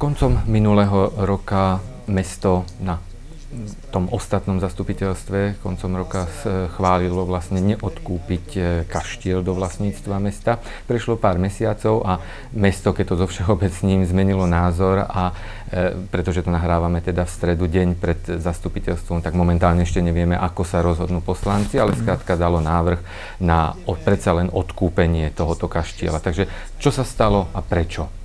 Koncom minulého roka mesto na tom ostatnom zastupiteľstve koncom roka chválilo vlastne neodkúpiť e, kaštiel do vlastníctva mesta. Prešlo pár mesiacov a mesto, keď to zo všeobecním, zmenilo názor a e, pretože to nahrávame teda v stredu deň pred zastupiteľstvom, tak momentálne ešte nevieme, ako sa rozhodnú poslanci, ale skrátka dalo návrh na od, predsa len odkúpenie tohoto kaštiela. Takže čo sa stalo a prečo?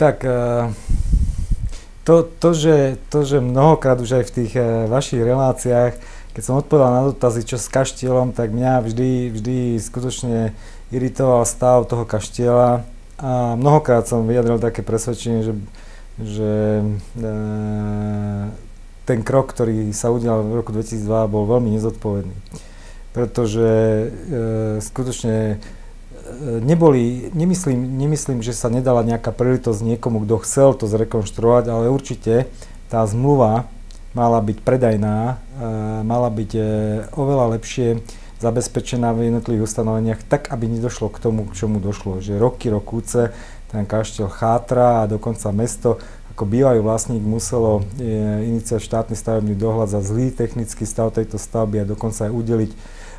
Tak uh to, to, že, to, že mnohokrát už aj v tých uh, vašich reláciách, keď som odpovedal na dotazy, čo s kaštielom, tak mňa vždy, vždy skutočne iritoval stav toho kaštiela a mnohokrát som vyjadril také presvedčenie, že, že e, ten krok, ktorý sa udial v roku 2002, bol veľmi nezodpovedný. Pretože e, skutočne neboli, nemyslím, nemyslím, že sa nedala nejaká príležitosť niekomu, kto chcel to zrekonštruovať, ale určite tá zmluva mala byť predajná, mala byť e, oveľa lepšie zabezpečená v jednotlivých ustanoveniach, tak aby nedošlo k tomu, k čomu došlo. Že roky, rokúce ten kaštiel chátra a dokonca mesto ako bývalý vlastník muselo e, iniciovať štátny stavebný dohľad za zlý technický stav tejto stavby a dokonca aj udeliť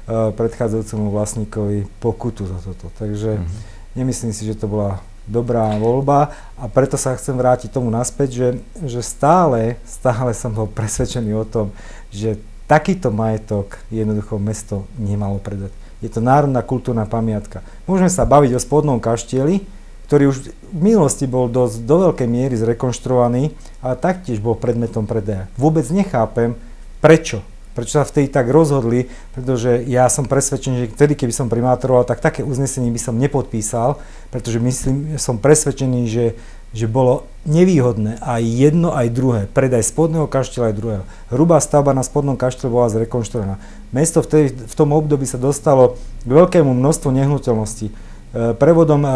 predchádzajúcemu vlastníkovi pokutu za toto. Takže mm-hmm. nemyslím si, že to bola dobrá voľba a preto sa chcem vrátiť tomu naspäť, že, že stále, stále som bol presvedčený o tom, že takýto majetok jednoducho mesto nemalo predať. Je to národná kultúrna pamiatka. Môžeme sa baviť o spodnom kaštieli, ktorý už v minulosti bol dosť do veľkej miery zrekonštruovaný, ale taktiež bol predmetom predaja. Vôbec nechápem, prečo prečo sa vtedy tak rozhodli, pretože ja som presvedčený, že vtedy, keby som primátoroval, tak také uznesenie by som nepodpísal, pretože myslím, som presvedčený, že, že bolo nevýhodné aj jedno, aj druhé. Predaj spodného kaštela aj druhého. Hrubá stavba na spodnom kaštele bola zrekonštruovaná. Mesto vtedy, v tom období sa dostalo k veľkému množstvu nehnuteľností. E, prevodom e,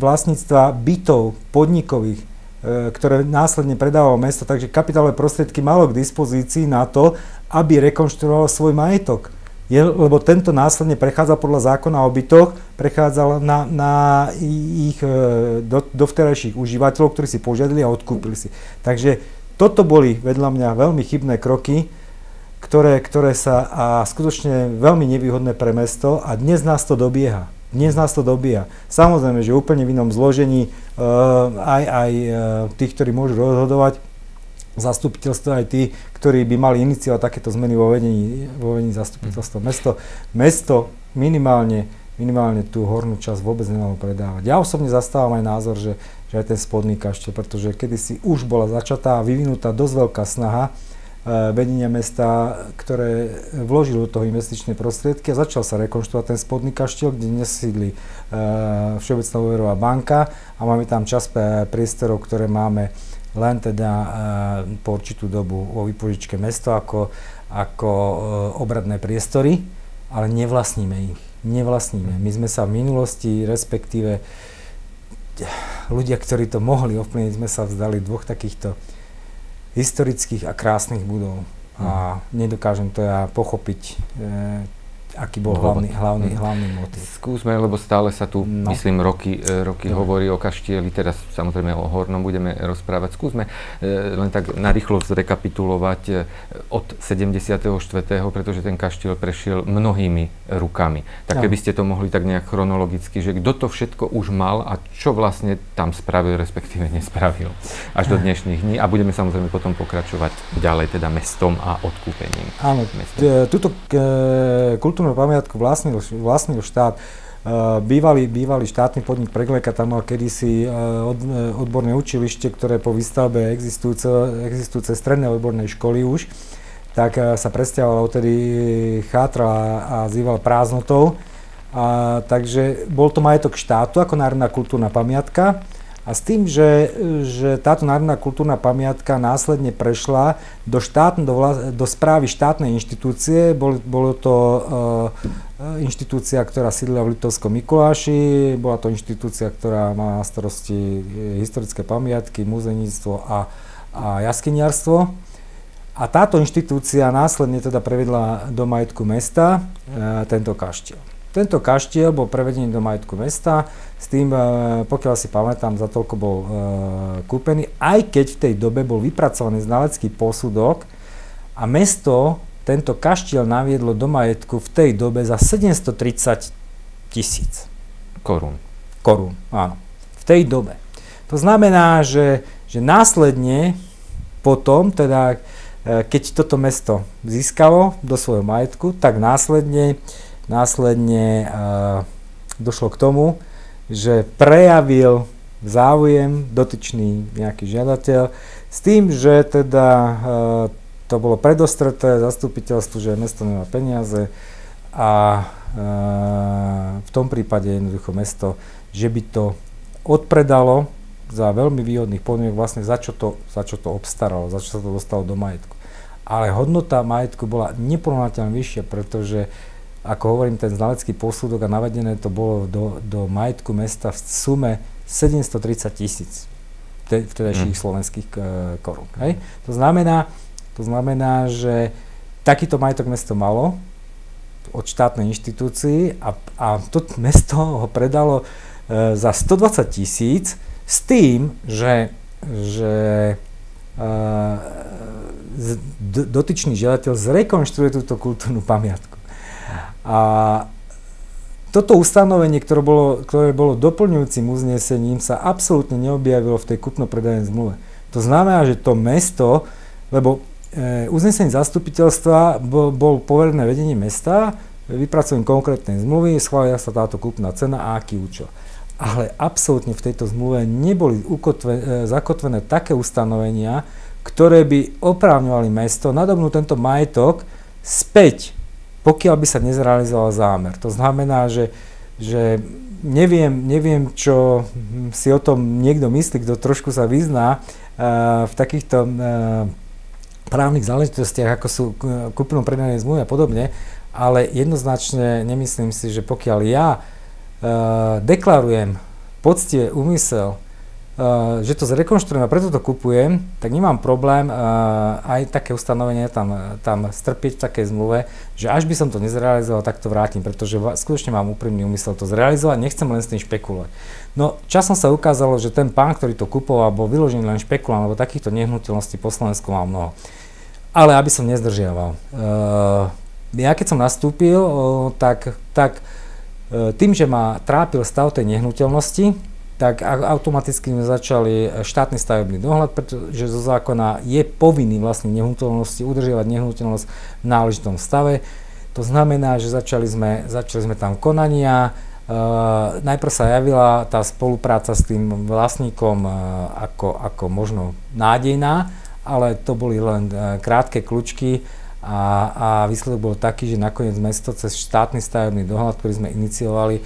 vlastníctva bytov podnikových ktoré následne predávalo mesto, takže kapitálové prostriedky malo k dispozícii na to, aby rekonštruovalo svoj majetok. Je, lebo tento následne prechádzal podľa zákona o bytoch, prechádzal na, na ich e, do, dovterajších užívateľov, ktorí si požiadali a odkúpili si. Takže toto boli vedľa mňa veľmi chybné kroky, ktoré, ktoré sa a skutočne veľmi nevýhodné pre mesto a dnes nás to dobieha. Dnes nás to dobíja. Samozrejme, že úplne v inom zložení uh, aj, aj uh, tých, ktorí môžu rozhodovať, zastupiteľstvo aj tí, ktorí by mali iniciovať takéto zmeny vo vedení, vo vedení zastupiteľstva. Mhm. Mesto, mesto minimálne, minimálne tú hornú časť vôbec nemalo predávať. Ja osobne zastávam aj názor, že, že aj ten spodný kaštel, pretože kedysi už bola začatá a vyvinutá dosť veľká snaha vedenia mesta, ktoré vložilo do toho investičné prostriedky a začal sa rekonštruovať ten spodný kaštiel, kde dnes sídli uh, Všeobecná úverová banka a máme tam čas priestorov, ktoré máme len teda po určitú dobu vo vypožičke mesto ako, ako obradné priestory, ale nevlastníme ich. Nevlastníme. My sme sa v minulosti, respektíve ľudia, ktorí to mohli ovplyvniť, sme sa vzdali dvoch takýchto historických a krásnych budov. A mhm. nedokážem to ja pochopiť, e, aký bol hlavný, hlavný, mm. hlavný motiv. Skúsme, lebo stále sa tu, no. myslím, roky, e, roky hovorí o kaštieli, teraz samozrejme o Hornom budeme rozprávať. Skúsme e, len tak narýchlo zrekapitulovať e, od 74., pretože ten kaštiel prešiel mnohými rukami. Tak no. keby ste to mohli tak nejak chronologicky, že kto to všetko už mal a čo vlastne tam spravil, respektíve nespravil až do dnešných dní. A budeme samozrejme potom pokračovať ďalej teda mestom a odkúpením. Áno, túto kultúrnu kultúrnu pamiatku vlastnil, vlastnil štát. Uh, bývalý, bývalý štátny podnik Pregleka tam mal kedysi uh, od, uh, odborné učilište, ktoré po výstavbe existujúce, existujúce strednej odbornej školy už, tak sa presťahoval odtedy chátra a zýval prázdnotou. A, takže bol to majetok štátu ako národná kultúrna pamiatka. A s tým, že, že táto národná kultúrna pamiatka následne prešla do, štátne, do, vla, do správy štátnej inštitúcie, bol, to uh, inštitúcia, ktorá sídla v Litovskom Mikuláši, bola to inštitúcia, ktorá má na starosti historické pamiatky, muzejníctvo a, a jaskyniarstvo. A táto inštitúcia následne teda prevedla do majetku mesta uh, tento kaštiel. Tento kaštiel bol prevedený do majetku mesta, s tým, e, pokiaľ si pamätám, za toľko bol e, kúpený, aj keď v tej dobe bol vypracovaný znalecký posudok a mesto tento kaštiel naviedlo do majetku v tej dobe za 730 tisíc. Korún. Korún, áno. V tej dobe. To znamená, že, že následne potom, teda e, keď toto mesto získalo do svojho majetku, tak následne, následne uh, došlo k tomu, že prejavil záujem dotyčný nejaký žiadateľ s tým, že teda uh, to bolo predostreté zastupiteľstvu, že mesto nemá peniaze a uh, v tom prípade jednoducho mesto, že by to odpredalo za veľmi výhodných podmienok vlastne za čo, to, za čo to obstaralo, za čo sa to dostalo do majetku. Ale hodnota majetku bola neporovnateľne vyššia, pretože ako hovorím, ten znalecký posúdok a navedené to bolo do, do majetku mesta v sume 730 tisíc vtedajších mm. slovenských uh, korún. Hej? To, znamená, to znamená, že takýto majetok mesto malo od štátnej inštitúcii a, a to mesto ho predalo uh, za 120 tisíc s tým, že, že uh, dotyčný žiadateľ zrekonštruuje túto kultúrnu pamiatku. A toto ustanovenie, ktoré bolo, ktoré bolo doplňujúcim uznesením, sa absolútne neobjavilo v tej kupno-predajnej zmluve. To znamená, že to mesto, lebo e, uznesenie zastupiteľstva bol, bol poverené vedenie mesta, vypracujem konkrétnej zmluvy, schvália sa táto kúpna cena a aký účel ale absolútne v tejto zmluve neboli ukotve, e, zakotvené také ustanovenia, ktoré by oprávňovali mesto nadobnúť tento majetok späť, pokiaľ by sa nezrealizoval zámer. To znamená, že, že neviem, neviem, čo si o tom niekto myslí, kto trošku sa vyzná uh, v takýchto uh, právnych záležitostiach, ako sú kúpno predané zmluvy a podobne, ale jednoznačne nemyslím si, že pokiaľ ja uh, deklarujem poctivé úmysel, že to zrekonštruujem a preto to kupujem, tak nemám problém uh, aj také ustanovenie tam, tam strpiť v takej zmluve, že až by som to nezrealizoval, tak to vrátim, pretože skutočne mám úprimný úmysel to zrealizovať, nechcem len s tým špekulovať. No časom sa ukázalo, že ten pán, ktorý to kupoval, bol vyložený len špekulant, lebo takýchto nehnuteľností po Slovensku mám mnoho. Ale aby som nezdržiaval. Uh, ja keď som nastúpil, tak, tak tým, že ma trápil stav tej nehnuteľnosti, tak automaticky sme začali e, štátny stavebný dohľad, pretože zo zákona je povinný vlastne nehnuteľnosti udržiavať nehnuteľnosť v náležitom stave. To znamená, že začali sme, začali sme tam konania, Uh, najprv sa javila tá spolupráca s tým vlastníkom uh, ako, ako možno nádejná, ale to boli len krátke kľúčky a, a výsledok bol taký, že nakoniec mesto cez štátny stavebný dohľad, ktorý sme iniciovali,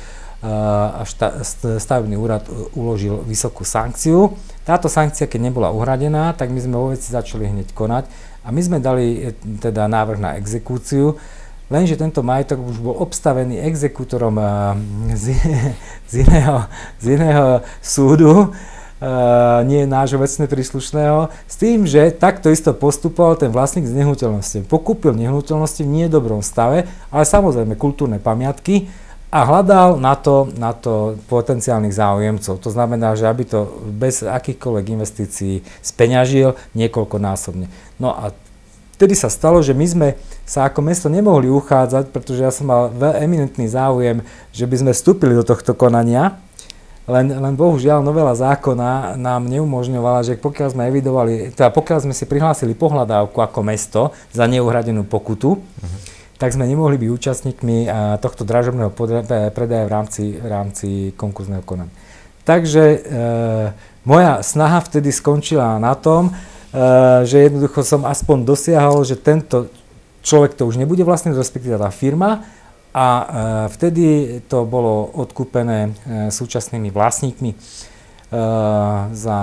šta, stavebný úrad uložil vysokú sankciu. Táto sankcia, keď nebola uhradená, tak my sme vo veci začali hneď konať a my sme dali e, teda návrh na exekúciu, lenže tento majetok už bol obstavený exekútorom z, z, iného, z iného súdu, Uh, nie nášho vecne príslušného, s tým, že takto isto postupoval ten vlastník z nehnuteľnosti. Pokúpil nehnuteľnosti v niedobrom stave, ale samozrejme kultúrne pamiatky a hľadal na to, na to potenciálnych záujemcov. To znamená, že aby to bez akýchkoľvek investícií speňažil niekoľkonásobne. No a vtedy sa stalo, že my sme sa ako mesto nemohli uchádzať, pretože ja som mal eminentný záujem, že by sme vstúpili do tohto konania, len, len bohužiaľ novela zákona nám neumožňovala, že pokiaľ sme evidovali, teda pokiaľ sme si prihlásili pohľadávku ako mesto za neuhradenú pokutu, uh-huh. Tak sme nemohli byť účastníkmi tohto dražobného predaja v rámci, v rámci konkurzného konania. Takže e, moja snaha vtedy skončila na tom, e, že jednoducho som aspoň dosiahol, že tento človek to už nebude vlastne, respektíve tá firma, a e, vtedy to bolo odkúpené e, súčasnými vlastníkmi e, za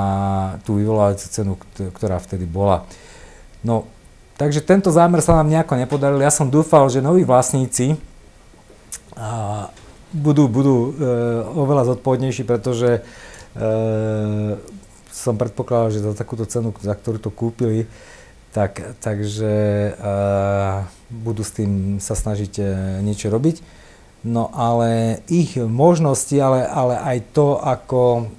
tú vyvolávajúcu cenu, ktorá vtedy bola. No, takže tento zámer sa nám nejako nepodaril. Ja som dúfal, že noví vlastníci budú, budú oveľa zodpovednejší, pretože som predpokladal, že za takúto cenu, za ktorú to kúpili, tak, takže budú s tým sa snažiť uh, niečo robiť. No ale ich možnosti, ale, ale aj to, ako,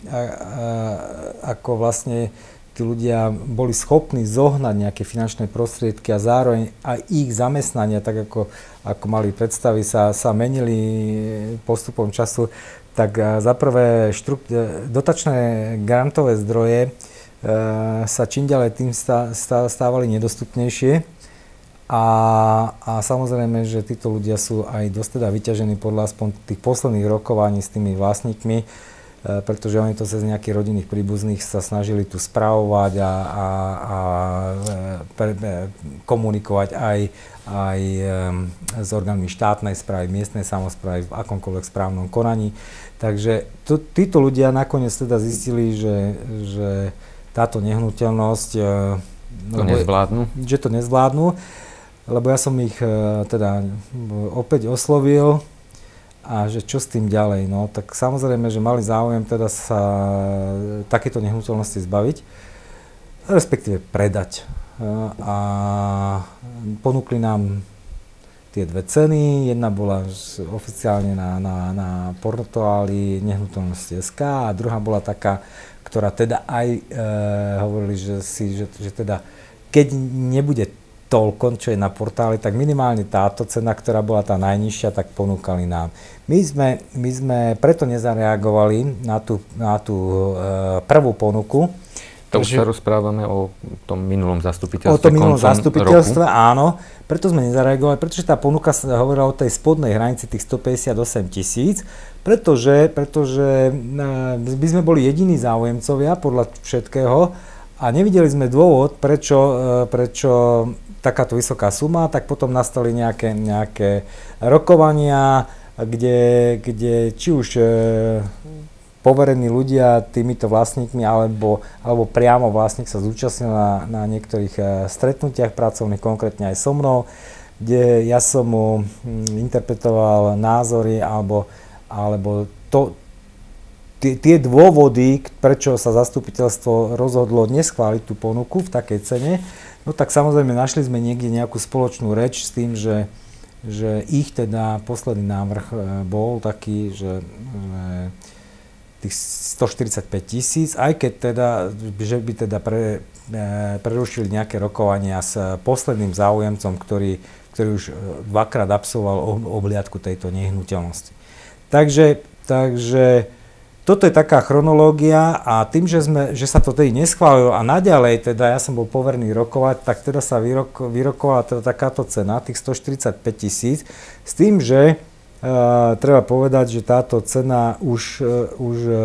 ako vlastne tí ľudia boli schopní zohnať nejaké finančné prostriedky a zároveň aj ich zamestnania, tak ako, ako mali predstavy, sa, sa menili postupom času, tak za prvé štrukt, dotačné grantové zdroje e, sa čím ďalej tým stávali nedostupnejšie. A, a samozrejme, že títo ľudia sú aj dosť teda vyťažení podľa aspoň tých posledných rokovaní s tými vlastníkmi, E, pretože oni to cez nejakých rodinných príbuzných sa snažili tu správovať a, a, a e, pre, e, komunikovať aj, aj s orgánmi štátnej správy, miestnej samozprávy v akomkoľvek správnom konaní. Takže to, títo ľudia nakoniec teda zistili, že, že táto nehnuteľnosť... To nezvládnu? Že to nezvládnu, lebo ja som ich teda opäť oslovil, a že čo s tým ďalej. No, tak samozrejme, že mali záujem teda sa takéto nehnuteľnosti zbaviť, respektíve predať. A ponúkli nám tie dve ceny. Jedna bola oficiálne na, na, na portáli nehnuteľnosti SK a druhá bola taká, ktorá teda aj e, hovorili, že, si, že, že teda keď nebude toľko, čo je na portáli, tak minimálne táto cena, ktorá bola tá najnižšia, tak ponúkali nám. My sme, my sme preto nezareagovali na tú, na tú e, prvú ponuku. To už sa rozprávame o tom minulom zastupiteľstve. O tom minulom zastupiteľstve, roku. áno. Preto sme nezareagovali, pretože tá ponuka sa hovorila o tej spodnej hranici tých 158 tisíc, pretože, pretože e, by sme boli jediní záujemcovia podľa všetkého a nevideli sme dôvod, prečo, e, prečo takáto vysoká suma, tak potom nastali nejaké, nejaké rokovania, kde, kde či už e, poverení ľudia týmito vlastníkmi alebo, alebo priamo vlastník sa zúčastnil na, na niektorých e, stretnutiach pracovných, konkrétne aj so mnou, kde ja som mu hm, interpretoval názory alebo, alebo to, tie, tie dôvody, prečo sa zastupiteľstvo rozhodlo neschváliť tú ponuku v takej cene, No tak samozrejme našli sme niekde nejakú spoločnú reč s tým, že, že ich teda posledný návrh e, bol taký, že, tých 145 tisíc, aj keď teda, že by teda pre, e, prerušili nejaké rokovania s posledným záujemcom, ktorý, ktorý už e, dvakrát absolvoval obliadku tejto nehnuteľnosti. Takže, takže toto je taká chronológia a tým, že, sme, že sa to tedy neschválilo a naďalej, teda ja som bol poverný rokovať, tak teda sa vyrok, vyrokovala teda takáto cena, tých 145 tisíc, s tým, že uh, treba povedať, že táto cena už, uh, už uh,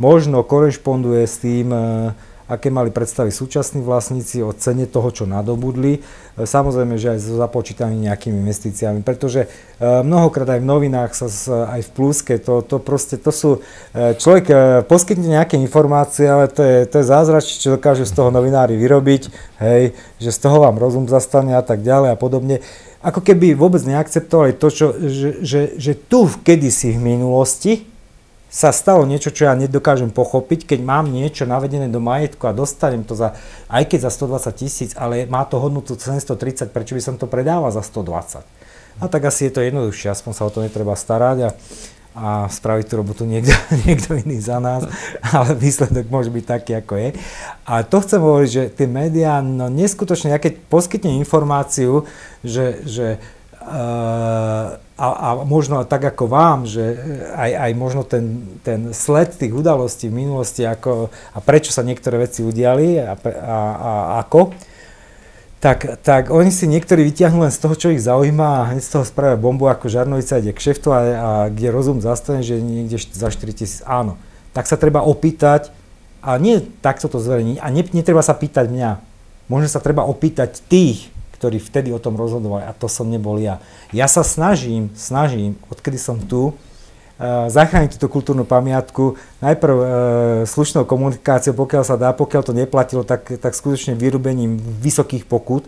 možno korešponduje s tým, uh, aké mali predstavy súčasní vlastníci o cene toho, čo nadobudli. E, samozrejme, že aj so započítanými nejakými investíciami, pretože e, mnohokrát aj v novinách, sa, aj v pluske, to, to proste, to sú, e, človek poskytne nejaké informácie, ale to je, to je zázračné, čo dokáže z toho novinári vyrobiť, hej, že z toho vám rozum zastane a tak ďalej a podobne ako keby vôbec neakceptovali to, čo, že, že, že tu kedysi v minulosti, sa stalo niečo, čo ja nedokážem pochopiť, keď mám niečo navedené do majetku a dostanem to za, aj keď za 120 tisíc, ale má to hodnotu 730, prečo by som to predával za 120? A tak asi je to jednoduchšie, aspoň sa o to netreba starať a, a spraviť tú robotu niekto, niekto iný za nás, ale výsledok môže byť taký, ako je. A to chcem hovoriť, že tie médiá, no neskutočne, ja keď poskytne informáciu, že, že a, a možno tak ako vám, že aj, aj možno ten, ten sled tých udalostí v minulosti ako, a prečo sa niektoré veci udiali a, a, a ako, tak, tak oni si niektorí vyťahnú len z toho, čo ich zaujíma a hneď z toho spravia bombu ako žarnovica ide k šeftu a, a kde rozum zastane, že niekde za 4 tisíc, áno. Tak sa treba opýtať a nie takto to zverejniť a ne, netreba sa pýtať mňa. Možno sa treba opýtať tých, ktorí vtedy o tom rozhodovali a to som nebol ja. Ja sa snažím, snažím, odkedy som tu, uh, zachrániť túto kultúrnu pamiatku najprv uh, slušnou komunikáciou, pokiaľ sa dá, pokiaľ to neplatilo, tak, tak skutočne vyrubením vysokých pokut,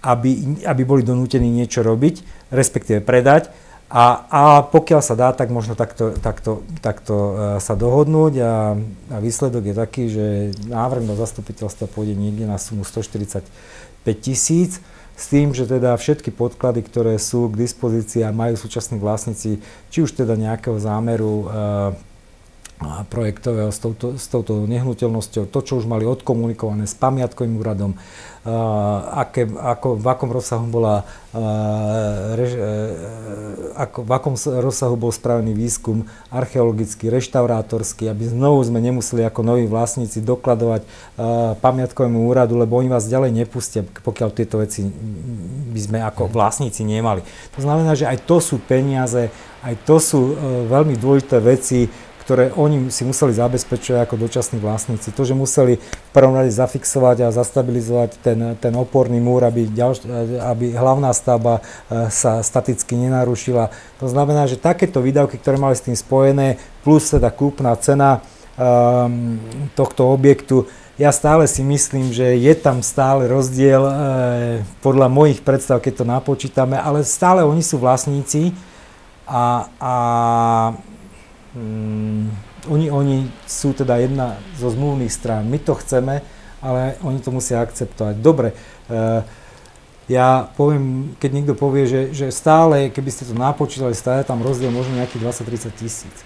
aby, aby boli donútení niečo robiť, respektíve predať. A, a pokiaľ sa dá, tak možno takto, takto, takto uh, sa dohodnúť a, a výsledok je taký, že návrh do zastupiteľstva pôjde niekde na sumu 140 5000 s tým, že teda všetky podklady, ktoré sú k dispozícii a majú súčasní vlastníci, či už teda nejakého zámeru projektového s touto, s touto nehnuteľnosťou, to, čo už mali odkomunikované s pamiatkovým úradom, aké, ako, v akom rozsahu bola, rež, e, ako, v akom rozsahu bol spravený výskum archeologický, reštaurátorský, aby znovu sme nemuseli ako noví vlastníci dokladovať pamiatkovému úradu, lebo oni vás ďalej nepustia, pokiaľ tieto veci by sme ako vlastníci nemali. To znamená, že aj to sú peniaze, aj to sú e, veľmi dôležité veci, ktoré oni si museli zabezpečovať ako dočasní vlastníci. To, že museli v prvom rade zafixovať a zastabilizovať ten, ten oporný múr, aby, ďalš, aby hlavná stavba e, sa staticky nenarušila. To znamená, že takéto výdavky, ktoré mali s tým spojené, plus teda kúpna cena um, tohto objektu, ja stále si myslím, že je tam stále rozdiel e, podľa mojich predstav, keď to napočítame, ale stále oni sú vlastníci a, a Mm, oni, oni sú teda jedna zo zmluvných strán. My to chceme, ale oni to musia akceptovať. Dobre, uh, ja poviem, keď niekto povie, že, že stále, keby ste to napočítali, stále tam rozdiel možno nejakých 20-30 tisíc.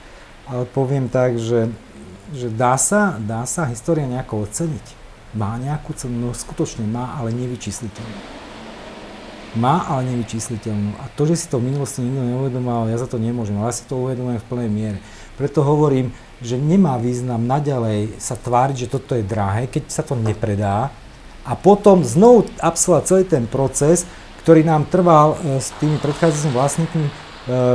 Ale poviem tak, že, že dá, sa, dá sa história nejako oceniť. Má nejakú cenu, no skutočne má, ale nevyčísliteľnú má, ale nevyčísliteľnú. A to, že si to v minulosti nikto neuvedomal, ja za to nemôžem, ale ja si to uvedomujem v plnej miere. Preto hovorím, že nemá význam naďalej sa tváriť, že toto je drahé, keď sa to nepredá a potom znovu absolvovať celý ten proces, ktorý nám trval e, s tými predchádzajúcimi vlastníkmi e,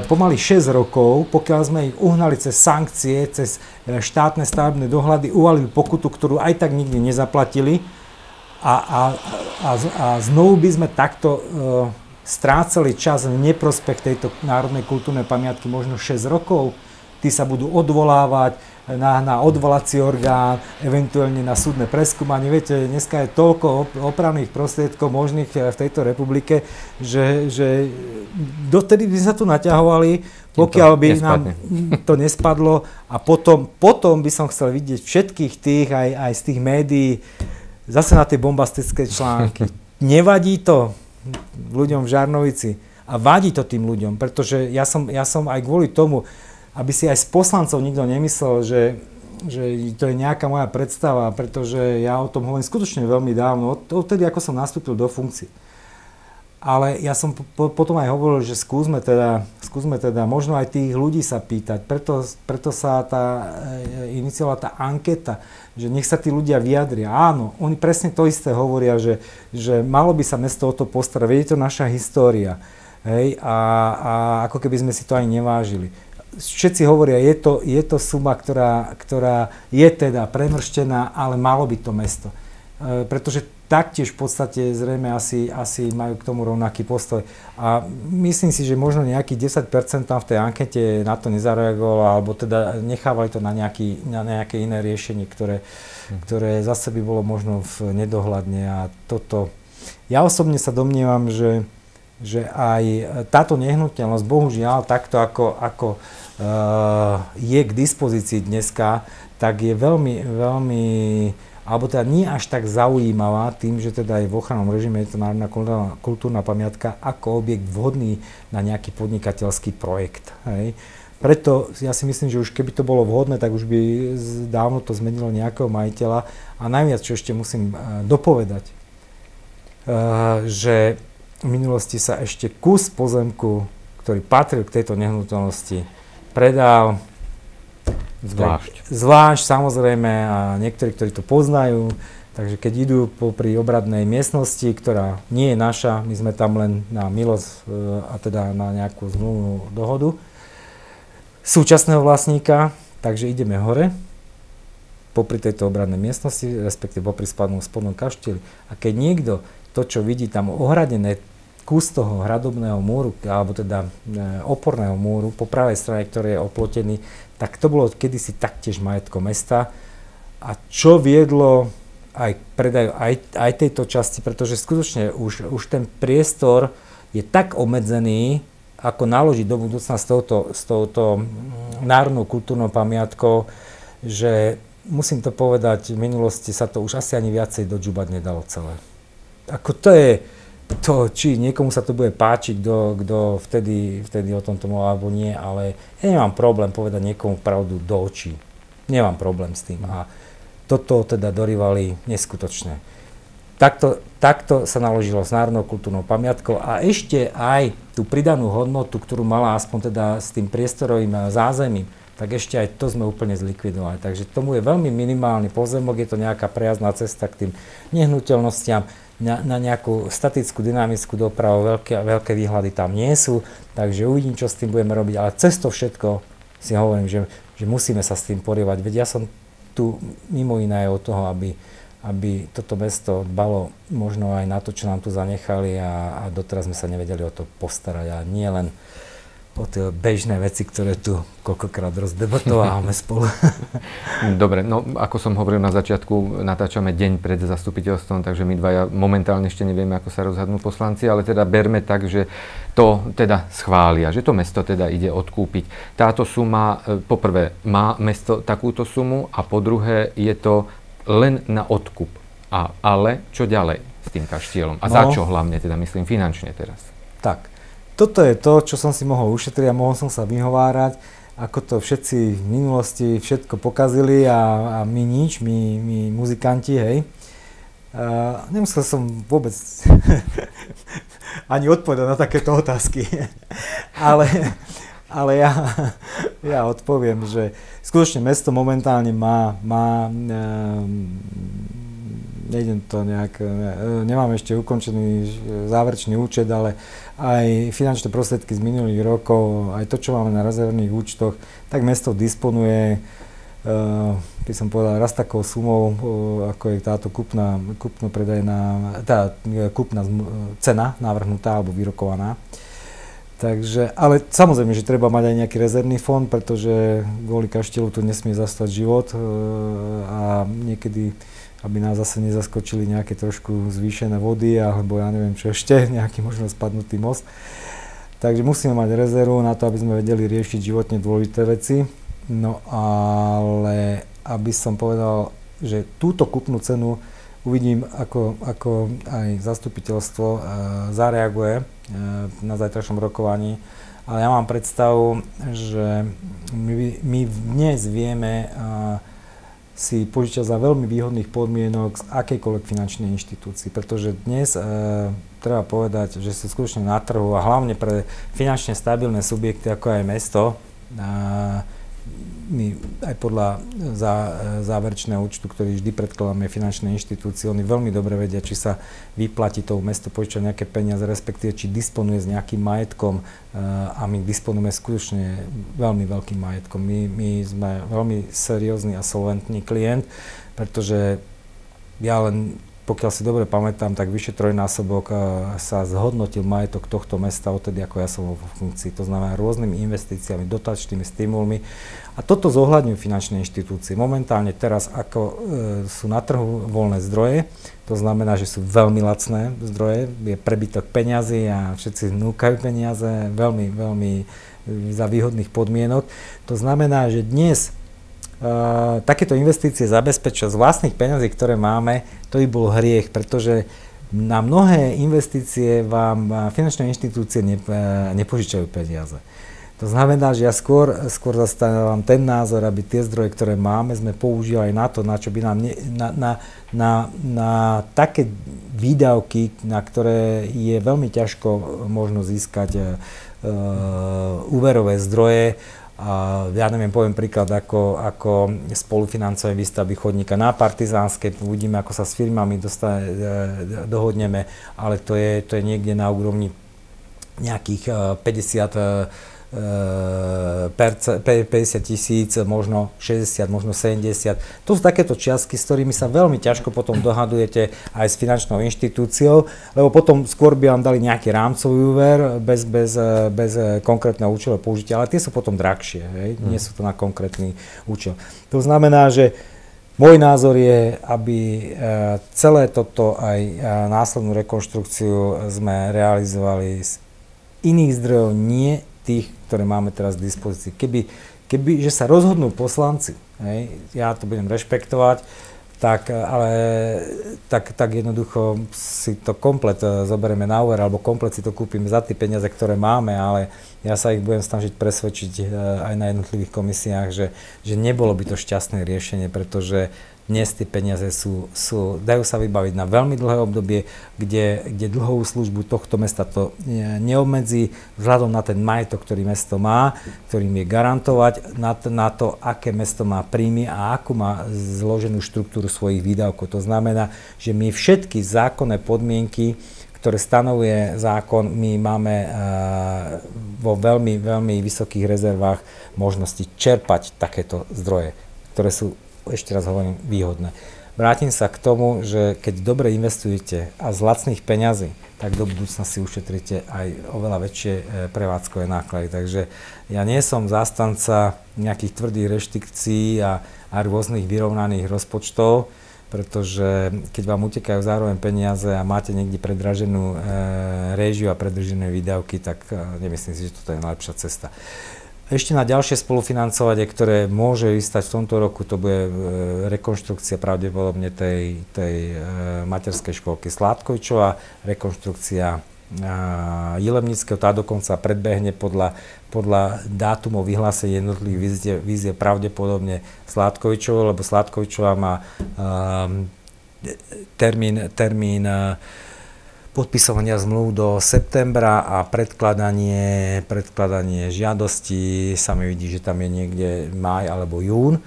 pomaly 6 rokov, pokiaľ sme ich uhnali cez sankcie, cez e, štátne stavebné dohľady, uvalili pokutu, ktorú aj tak nikdy nezaplatili, a, a, a, a znovu by sme takto e, strácali čas v neprospech tejto národnej kultúrnej pamiatky možno 6 rokov. Tí sa budú odvolávať na, na odvolací orgán, eventuálne na súdne preskúmanie. Viete, dneska je toľko opravných prostriedkov možných v tejto republike, že, že dotedy by sa tu naťahovali, pokiaľ by nespadne. nám to nespadlo a potom, potom by som chcel vidieť všetkých tých, aj, aj z tých médií, zase na tie bombastické články. Nevadí to ľuďom v Žarnovici a vadí to tým ľuďom, pretože ja som, ja som aj kvôli tomu, aby si aj z poslancov nikto nemyslel, že, že to je nejaká moja predstava, pretože ja o tom hovorím skutočne veľmi dávno, od, odtedy ako som nastúpil do funkcie. Ale ja som po, potom aj hovoril, že skúsme teda, skúsme teda možno aj tých ľudí sa pýtať. Preto, preto sa tá e, iniciovala tá anketa, že nech sa tí ľudia vyjadria. Áno, oni presne to isté hovoria, že, že malo by sa mesto o to postarať. Je to naša história. Hej, a, a ako keby sme si to ani nevážili. Všetci hovoria, je to, je to suma, ktorá, ktorá je teda premrštená, ale malo by to mesto. E, pretože taktiež v podstate zrejme asi, asi majú k tomu rovnaký postoj. A myslím si, že možno nejakých 10% tam v tej ankete na to nezareagovalo, alebo teda nechávali to na, nejaký, na nejaké iné riešenie, ktoré, hm. ktoré zase by bolo možno v nedohľadne. A toto... Ja osobne sa domnievam, že, že aj táto nehnuteľnosť, bohužiaľ, takto ako, ako uh, je k dispozícii dneska, tak je veľmi, veľmi alebo teda nie až tak zaujímavá tým, že teda je v ochrannom režime je to národná kultúrna, kultúrna pamiatka ako objekt vhodný na nejaký podnikateľský projekt. Hej. Preto ja si myslím, že už keby to bolo vhodné, tak už by dávno to zmenilo nejakého majiteľa. A najviac, čo ešte musím uh, dopovedať, uh, že v minulosti sa ešte kus pozemku, ktorý patril k tejto nehnuteľnosti, predal Zvlášť. Zvlášť samozrejme a niektorí, ktorí to poznajú, takže keď idú popri obradnej miestnosti, ktorá nie je naša, my sme tam len na milosť e, a teda na nejakú zmluvnú dohodu súčasného vlastníka, takže ideme hore popri tejto obradnej miestnosti, respektíve popri spodnom kaštieli. A keď niekto to, čo vidí tam ohradené, kus toho hradobného múru, alebo teda e, oporného múru po pravej strane, ktorý je oplotený, tak to bolo kedysi taktiež majetko mesta. A čo viedlo aj k predaju aj, aj tejto časti, pretože skutočne už, už ten priestor je tak obmedzený, ako naložiť do budúcna s touto, s touto národnou kultúrnou pamiatkou, že musím to povedať, v minulosti sa to už asi ani viacej dodžubať nedalo celé. Ako to je, to, či niekomu sa to bude páčiť, kto, vtedy, vtedy o tomto mohol alebo nie, ale ja nemám problém povedať niekomu pravdu do očí. Nemám problém s tým. A toto teda dorývali neskutočne. Takto, takto sa naložilo s národnou kultúrnou pamiatkou a ešte aj tú pridanú hodnotu, ktorú mala aspoň teda s tým priestorovým zázemím, tak ešte aj to sme úplne zlikvidovali. Takže tomu je veľmi minimálny pozemok, je to nejaká prejazdná cesta k tým nehnuteľnostiam, na, na nejakú statickú, dynamickú dopravu, veľké, veľké výhľady tam nie sú, takže uvidím, čo s tým budeme robiť, ale cez to všetko si hovorím, že, že musíme sa s tým porievať, veď ja som tu mimo iné od toho, aby, aby toto mesto dbalo možno aj na to, čo nám tu zanechali a, a doteraz sme sa nevedeli o to postarať. A nie len o tie bežné veci, ktoré tu koľkokrát rozdebatovávame spolu. Dobre, no ako som hovoril na začiatku, natáčame deň pred zastupiteľstvom, takže my dvaja momentálne ešte nevieme, ako sa rozhodnú poslanci, ale teda berme tak, že to teda schvália, že to mesto teda ide odkúpiť. Táto suma, e, poprvé, má mesto takúto sumu a po druhé je to len na odkup. A, ale čo ďalej s tým kaštielom? A no, za čo hlavne, teda myslím finančne teraz? Tak, toto je to, čo som si mohol ušetriť a mohol som sa vyhovárať, ako to všetci v minulosti všetko pokazili a, a my nič, my, my muzikanti, hej. Uh, nemusel som vôbec ani odpovedať na takéto otázky, ale, ale ja, ja odpoviem, že skutočne mesto momentálne má, má um, nejdem to nejak, ne, nemám ešte ukončený záverečný účet, ale aj finančné prostriedky z minulých rokov, aj to, čo máme na rezervných účtoch, tak mesto disponuje, uh, keď som povedal, raz takou sumou, ako je táto kúpna, kúpno-predajná, tá kúpna cena navrhnutá alebo vyrokovaná. Takže, ale samozrejme, že treba mať aj nejaký rezervný fond, pretože kvôli kaštelu tu nesmie zastať život a niekedy aby nás zase nezaskočili nejaké trošku zvýšené vody alebo ja neviem čo ešte, nejaký možno spadnutý most. Takže musíme mať rezervu na to, aby sme vedeli riešiť životne dôležité veci. No ale aby som povedal, že túto kupnú cenu uvidím, ako, ako aj zastupiteľstvo e, zareaguje e, na zajtrašom rokovaní. Ale ja mám predstavu, že my, my dnes vieme e, si požičia za veľmi výhodných podmienok z akejkoľvek finančnej inštitúcii, pretože dnes e, treba povedať, že sú skutočne na trhu a hlavne pre finančne stabilné subjekty ako aj mesto, e, my aj podľa zá, záverečného účtu, ktorý vždy predkladáme finančné inštitúcie, oni veľmi dobre vedia, či sa vyplatí to mesto požičať nejaké peniaze, respektíve či disponuje s nejakým majetkom eh, a my disponujeme skutočne veľmi veľkým majetkom. My, my sme veľmi seriózny a solventný klient, pretože ja len pokiaľ si dobre pamätám, tak vyše trojnásobok eh, sa zhodnotil majetok tohto mesta odtedy, ako ja som vo funkcii. To znamená rôznymi investíciami, dotačnými stimulmi. A toto zohľadňujú finančné inštitúcie. Momentálne teraz, ako e, sú na trhu voľné zdroje, to znamená, že sú veľmi lacné zdroje, je prebytok peňazí a všetci núkajú peniaze veľmi, veľmi e, za výhodných podmienok. To znamená, že dnes Uh, takéto investície zabezpečia z vlastných peňazí, ktoré máme, to by bol hriech, pretože na mnohé investície vám finančné inštitúcie ne, nepožičajú peniaze. To znamená, že ja skôr, skôr zastávam ten názor, aby tie zdroje, ktoré máme, sme používali na to, na čo by nám ne, na, na, na, na také výdavky, na ktoré je veľmi ťažko možno získať uh, úverové zdroje, ja neviem, poviem príklad, ako, ako spolufinancovanie výstavby chodníka na Partizánske, uvidíme, ako sa s firmami dostane, e, dohodneme, ale to je, to je niekde na úrovni nejakých 50 50 tisíc, možno 60, možno 70. To sú takéto čiastky, s ktorými sa veľmi ťažko potom dohadujete aj s finančnou inštitúciou, lebo potom skôr by vám dali nejaký rámcový úver bez, bez, bez konkrétneho účelu použitia, ale tie sú potom drahšie, hej? Nie sú to na konkrétny účel. To znamená, že môj názor je, aby e, celé toto aj e, následnú rekonštrukciu sme realizovali z iných zdrojov, nie tých, ktoré máme teraz k dispozícii. Keby, keby že sa rozhodnú poslanci, hej, ja to budem rešpektovať, tak, ale tak, tak jednoducho si to komplet e, zoberieme na úver, alebo komplet si to kúpime za tie peniaze, ktoré máme, ale ja sa ich budem snažiť presvedčiť e, aj na jednotlivých komisiách, že, že nebolo by to šťastné riešenie, pretože dnes tie peniaze sú, sú, dajú sa vybaviť na veľmi dlhé obdobie, kde, kde dlhovú službu tohto mesta to neobmedzí vzhľadom na ten majetok, ktorý mesto má, ktorým je garantovať, na, na to, aké mesto má príjmy a akú má zloženú štruktúru svojich výdavkov. To znamená, že my všetky zákonné podmienky, ktoré stanovuje zákon, my máme uh, vo veľmi, veľmi vysokých rezervách možnosti čerpať takéto zdroje, ktoré sú ešte raz hovorím, výhodné. Vrátim sa k tomu, že keď dobre investujete a z lacných peňazí, tak do budúcna si ušetríte aj oveľa väčšie e, prevádzkové náklady. Takže ja nie som zástanca nejakých tvrdých reštrikcií a, a rôznych vyrovnaných rozpočtov, pretože keď vám utekajú zároveň peniaze a máte niekde predraženú e, réžiu a predražené výdavky, tak e, nemyslím si, že toto je najlepšia cesta. Ešte na ďalšie spolufinancovanie, ktoré môže vystať v tomto roku, to bude e, rekonštrukcia pravdepodobne tej, tej e, materskej školky Sládkojčova, rekonštrukcia e, Jilemnického, tá dokonca predbehne podľa, podľa dátumov vyhlásenia jednotlivých vízie, vízie pravdepodobne Sládkovičovo, lebo Sládkovičová má um, termín, termín uh, podpisovania zmluv do septembra a predkladanie, predkladanie žiadosti. Sa mi vidí, že tam je niekde maj alebo jún,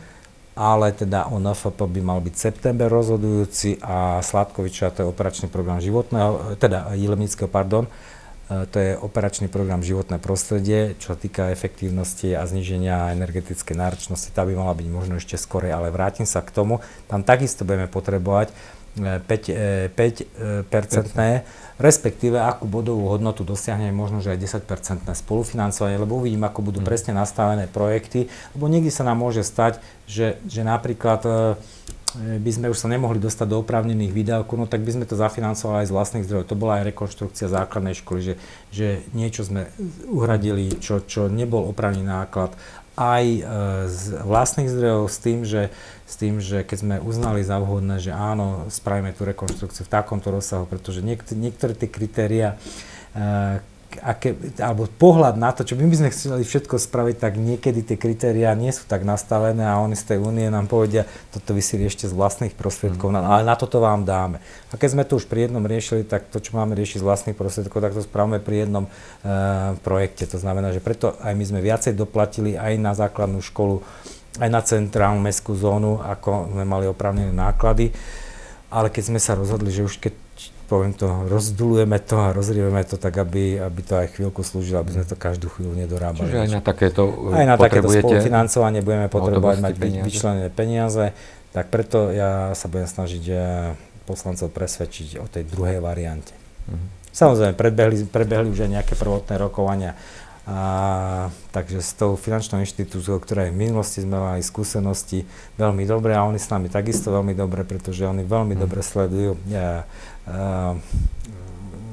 ale teda o NFP by mal byť september rozhodujúci a Sladkoviča to je operačný program životného, teda Jilemnického, pardon, e, to je operačný program životné prostredie, čo sa týka efektívnosti a zniženia energetickej náročnosti, tá by mala byť možno ešte skorej, ale vrátim sa k tomu, tam takisto budeme potrebovať 5, 5 percentné, respektíve akú bodovú hodnotu dosiahne možno, že aj 10 percentné spolufinancovanie, lebo uvidím, ako budú mm. presne nastavené projekty, lebo niekdy sa nám môže stať, že, že napríklad e, by sme už sa nemohli dostať do oprávnených výdavkov, no tak by sme to zafinancovali aj z vlastných zdrojov. To bola aj rekonštrukcia základnej školy, že, že niečo sme uhradili, čo, čo nebol oprávnený náklad aj e, z vlastných zdrojov s tým, že, s tým, že keď sme uznali za vhodné, že áno, spravíme tú rekonštrukciu v takomto rozsahu, pretože niekt- niektoré tie kritéria, e, aké, alebo pohľad na to, čo my by sme chceli všetko spraviť, tak niekedy tie kritériá nie sú tak nastavené a oni z tej únie nám povedia, toto vy si riešte z vlastných prostriedkov, mm. ale na toto vám dáme. A keď sme to už pri jednom riešili, tak to, čo máme riešiť z vlastných prostriedkov, tak to spravíme pri jednom uh, projekte. To znamená, že preto aj my sme viacej doplatili aj na základnú školu, aj na centrálnu mestskú zónu, ako sme mali opravnené náklady. Ale keď sme sa rozhodli, že už keď poviem to, rozdulujeme to a rozrieveme to tak, aby, aby to aj chvíľku slúžilo, aby sme to každú chvíľu nedorábali. Čiže aj na takéto Aj na takéto spolufinancovanie budeme potrebovať mať peniaze. vyčlenené peniaze, tak preto ja sa budem snažiť eh, poslancov presvedčiť o tej druhej variante. Mhm. Samozrejme, prebehli, prebehli už aj nejaké prvotné rokovania, a, takže s tou finančnou inštitúciou, ktorej v minulosti sme mali skúsenosti veľmi dobre a oni s nami takisto veľmi dobre, pretože oni veľmi mm. dobre sledujú ja, uh,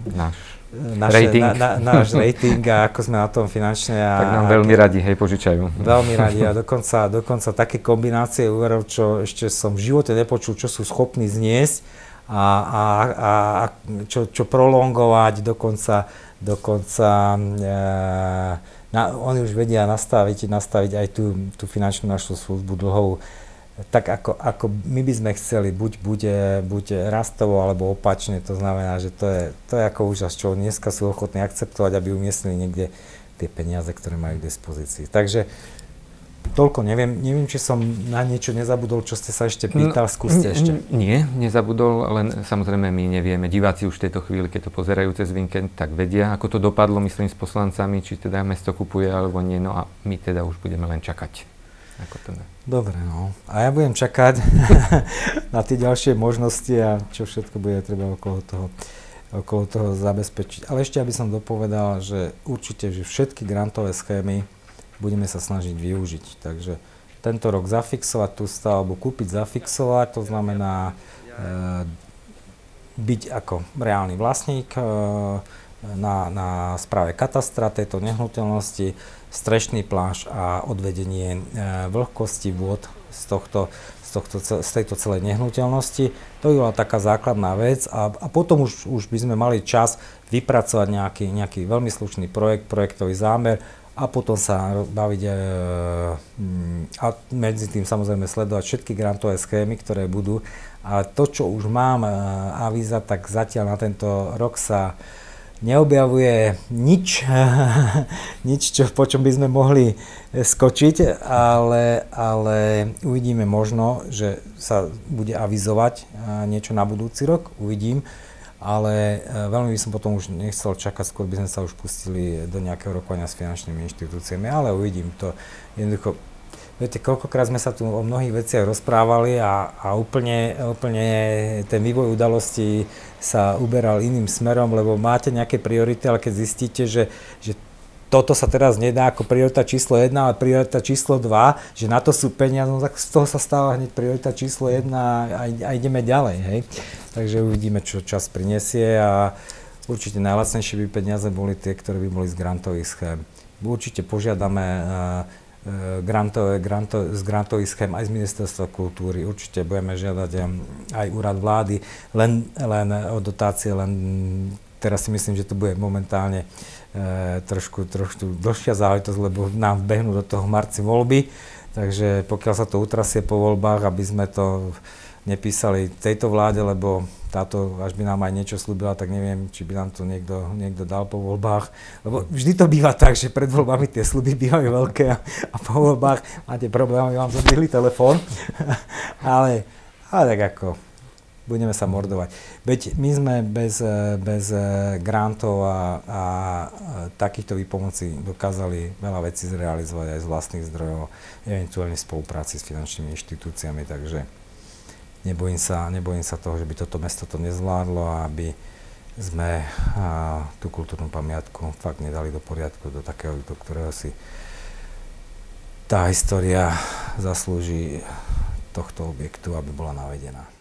náš naše, rating. Na, na, náš rating a ako sme na tom finančne. A, tak nám veľmi radi, hej, požičajú. Veľmi radi a dokonca, dokonca také kombinácie úverov, čo ešte som v živote nepočul, čo sú schopní zniesť a, a, a čo, čo prolongovať, dokonca, dokonca e, na, oni už vedia nastaviť, nastaviť aj tú, tú finančnú našu službu dlhovú tak ako, ako my by sme chceli, buď bude buď rastovo alebo opačne, to znamená, že to je, to je ako úžas, čo dneska sú ochotní akceptovať, aby umiestnili niekde tie peniaze, ktoré majú k dispozícii. Takže toľko, neviem, neviem, či som na niečo nezabudol, čo ste sa ešte pýtal, skúste ešte. Nie, nezabudol, len samozrejme my nevieme. Diváci už v tejto chvíli, keď to pozerajú cez víkend, tak vedia, ako to dopadlo, myslím, s poslancami, či teda mesto kupuje alebo nie, no a my teda už budeme len čakať. Ako to ne? Dobre, no. A ja budem čakať na tie ďalšie možnosti a čo všetko bude treba okolo toho, okolo toho zabezpečiť. Ale ešte, aby som dopovedal, že určite, že všetky grantové schémy budeme sa snažiť využiť. Takže tento rok zafixovať tú stavbu, kúpiť, zafixovať, to znamená e, byť ako reálny vlastník e, na, na správe katastra tejto nehnuteľnosti, strešný pláž a odvedenie e, vlhkosti vôd z, tohto, z, tohto, z tejto celej nehnuteľnosti. To by bola taká základná vec a, a potom už, už by sme mali čas vypracovať nejaký, nejaký veľmi slušný projekt, projektový zámer a potom sa baviť e, a medzi tým samozrejme sledovať všetky grantové schémy, ktoré budú. A to, čo už mám e, avíza, tak zatiaľ na tento rok sa neobjavuje nič, nič čo, po čom by sme mohli skočiť, ale, ale uvidíme možno, že sa bude avizovať niečo na budúci rok, uvidím, ale veľmi by som potom už nechcel čakať, skôr by sme sa už pustili do nejakého rokovania s finančnými inštitúciami, ale uvidím to. Jednoducho Viete, koľkokrát sme sa tu o mnohých veciach rozprávali a, a úplne, úplne ten vývoj udalostí sa uberal iným smerom, lebo máte nejaké priority, ale keď zistíte, že, že toto sa teraz nedá ako priorita číslo 1, ale priorita číslo 2, že na to sú peniaze, no tak z toho sa stáva hneď priorita číslo 1 a, a ideme ďalej, hej. Takže uvidíme, čo čas prinesie a určite najlacnejšie by peniaze boli tie, ktoré by boli z grantových schém. Určite požiadame uh, E, grantové, granto, z grantových schém aj z Ministerstva kultúry. Určite budeme žiadať aj úrad vlády, len, len o dotácie, len teraz si myslím, že to bude momentálne e, trošku, trošku dlhšia záležitosť, lebo nám behnú do toho marci voľby, takže pokiaľ sa to utrasie po voľbách, aby sme to nepísali tejto vláde, lebo táto, až by nám aj niečo slúbila, tak neviem, či by nám to niekto, niekto dal po voľbách. Lebo vždy to býva tak, že pred voľbami tie sluby bývajú veľké a, a po voľbách máte problémy, vám zadvihli telefón. ale, ale tak ako, budeme sa mordovať. Veď my sme bez, bez grantov a, a takýchto výpomocí dokázali veľa vecí zrealizovať aj z vlastných zdrojov, eventuálne v spolupráci s finančnými inštitúciami, takže nebojím sa, nebojím sa toho, že by toto mesto to nezvládlo a aby sme a, tú kultúrnu pamiatku fakt nedali do poriadku, do takého, do ktorého si tá história zaslúži tohto objektu, aby bola navedená.